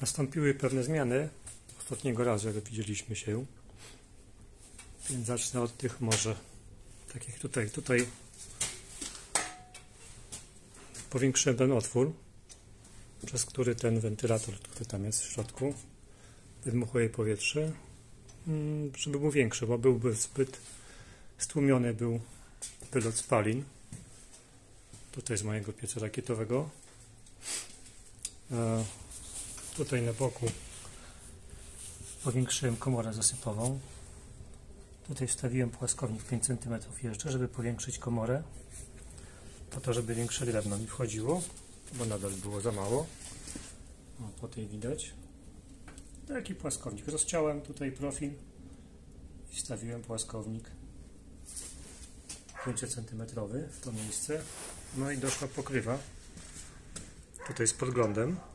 Nastąpiły pewne zmiany ostatniego razu, jak widzieliśmy się. Więc zacznę od tych może takich tutaj. Tutaj powiększyłem ten otwór, przez który ten wentylator, który tam jest w środku, wydmuchuje powietrze, mm, żeby był większy, bo byłby zbyt stłumiony był wylot spalin. Tutaj z mojego pieca rakietowego. Tutaj na boku powiększyłem komorę zasypową. Tutaj wstawiłem płaskownik 5 cm jeszcze, żeby powiększyć komorę. Po to, żeby większe drewno mi wchodziło, bo nadal było za mało. O, po tej widać. Taki płaskownik. Rozciąłem tutaj profil i wstawiłem płaskownik 5 cm w to miejsce. No i doszła pokrywa. Tutaj z podglądem.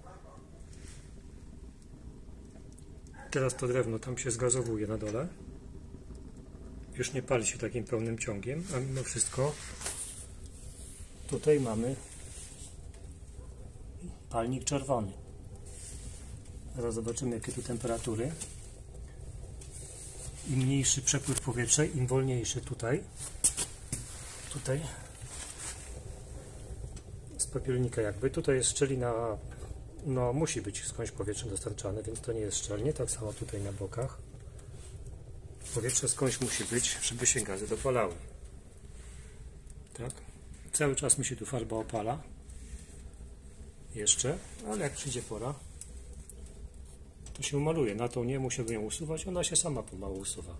Teraz to drewno tam się zgazowuje na dole. Już nie pali się takim pełnym ciągiem, a mimo wszystko tutaj mamy palnik czerwony. Zaraz zobaczymy jakie tu temperatury. Im mniejszy przepływ powietrza, im wolniejszy tutaj. Tutaj z papielnika jakby. Tutaj jest szczelina, no musi być skądś powietrze dostarczane, więc to nie jest szczelnie. Tak samo tutaj na bokach. Powietrze skądś musi być, żeby się gazy dopalały. Tak? Cały czas mi się tu farba opala. Jeszcze, ale jak przyjdzie pora, to się umaluje. Na tą nie musiałbym ją usuwać, ona się sama pomału usuwa.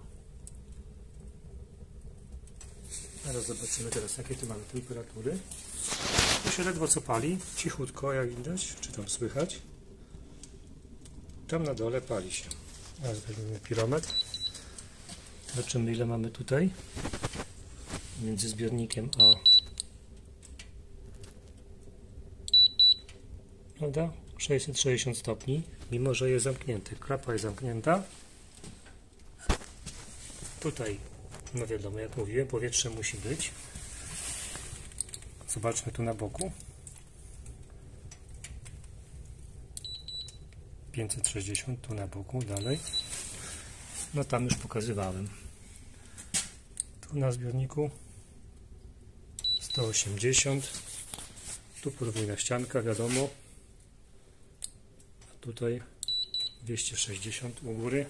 Teraz zobaczymy teraz jakie tu mamy temperatury. Się ledwo co pali, cichutko jak widać, czy tam słychać. Tam na dole pali się. Teraz weźmiemy pirometr. Zobaczymy ile mamy tutaj między zbiornikiem a prawda? 660 stopni, mimo że jest zamknięty. Klapa jest zamknięta. Tutaj, no wiadomo, jak mówiłem, powietrze musi być. Zobaczmy tu na boku. 560 tu na boku, dalej. No tam już pokazywałem. Tu na zbiorniku 180. Tu podwójna ścianka, wiadomo. A tutaj 260 u góry.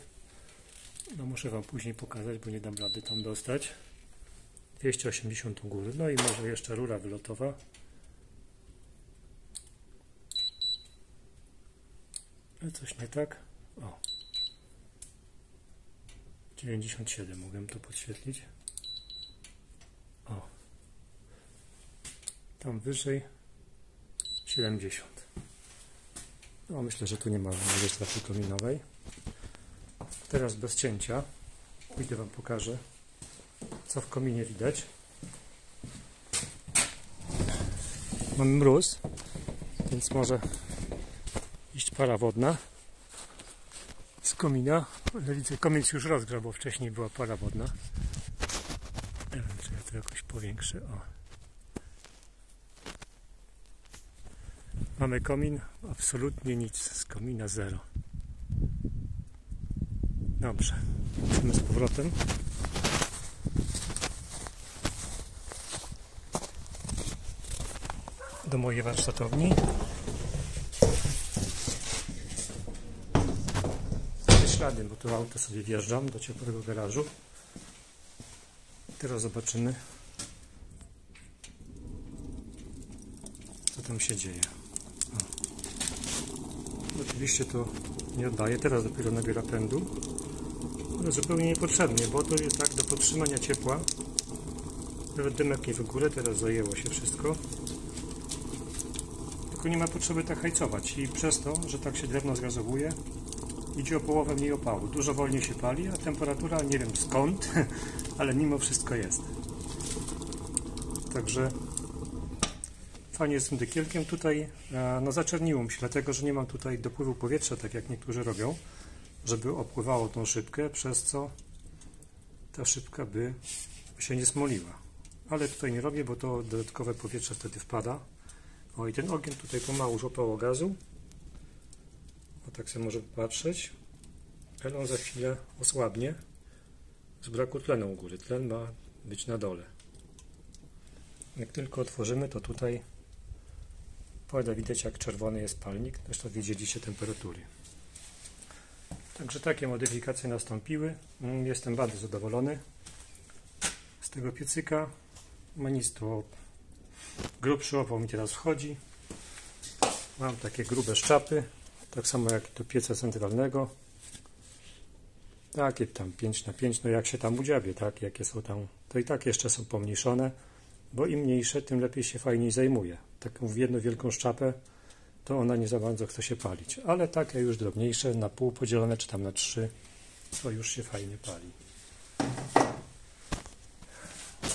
No muszę Wam później pokazać, bo nie dam rady tam dostać. 280 u góry. No i może jeszcze rura wylotowa. Coś nie tak. O. 97 mogę to podświetlić. O. Tam wyżej 70. No myślę, że tu nie ma rejestracji kominowej. Teraz bez cięcia pójdę Wam pokażę co w kominie widać. Mamy mróz, więc może iść para wodna z komina. Ale widzę, komin się już rozgrzał, bo wcześniej była para wodna. Nie wiem, czy ja to jakoś powiększę. O. Mamy komin, absolutnie nic z komina zero. Dobrze, wrócimy z powrotem. Do mojej warsztatowni. ślady, bo tu auto sobie wjeżdżam do ciepłego garażu. Teraz zobaczymy, co tam się dzieje. O. Oczywiście to nie oddaje, teraz dopiero nabiera pędu, ale zupełnie niepotrzebnie, bo to jest tak do podtrzymania ciepła. Nawet dymek nie w górę, teraz zajęło się wszystko. Tylko nie ma potrzeby tak hajcować i przez to, że tak się drewno zgazowuje, idzie o połowę mniej opału. Dużo wolniej się pali, a temperatura nie wiem skąd, ale mimo wszystko jest. Także fajnie z tym dekielkiem. Tutaj no, zaczerniło mi się, dlatego że nie mam tutaj dopływu powietrza, tak jak niektórzy robią, żeby opływało tą szybkę, przez co ta szybka by się nie smoliła. Ale tutaj nie robię, bo to dodatkowe powietrze wtedy wpada. O i ten ogień tutaj pomału złapało gazu tak sobie może popatrzeć, ale on za chwilę osłabnie z braku tlenu u góry. Tlen ma być na dole. Jak tylko otworzymy, to tutaj Poda widać jak czerwony jest palnik, zresztą widzieliście temperatury. Także takie modyfikacje nastąpiły. Mm, Jestem bardzo zadowolony z tego piecyka. Ma nic tu grubszy opał mi teraz wchodzi. Mam takie grube szczapy, tak samo jak do pieca centralnego. Takie tam 5 na 5 no jak się tam udziawie, tak, jakie są tam, to i tak jeszcze są pomniejszone bo im mniejsze, tym lepiej się fajniej zajmuje. Taką w jedną wielką szczapę, to ona nie za bardzo chce się palić, ale takie już drobniejsze, na pół podzielone, czy tam na trzy, to już się fajnie pali.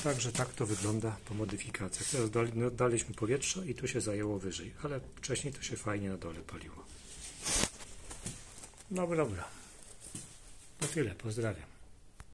Także tak to wygląda po modyfikacjach. Teraz no, daliśmy powietrze i tu się zajęło wyżej, ale wcześniej to się fajnie na dole paliło. Dobra, dobra. To tyle, pozdrawiam.